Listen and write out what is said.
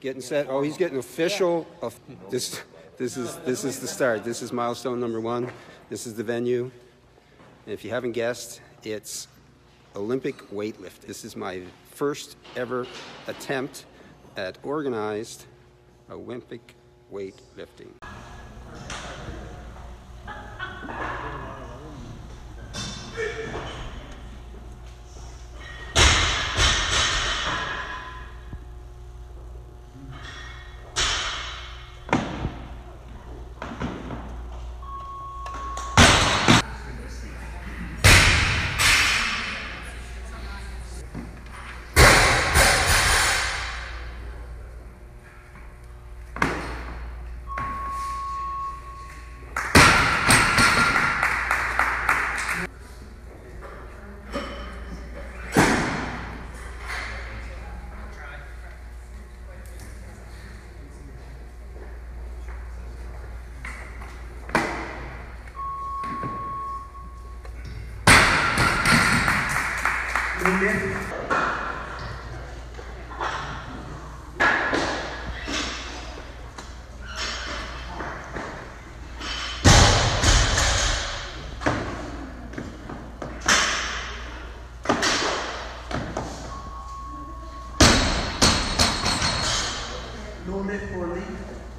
getting set. Oh, he's getting official. Of, this, this is this is the start. This is milestone number one. This is the venue. And if you haven't guessed, it's Olympic weightlift. This is my first ever attempt at organized Olympic weightlifting. No need for leave.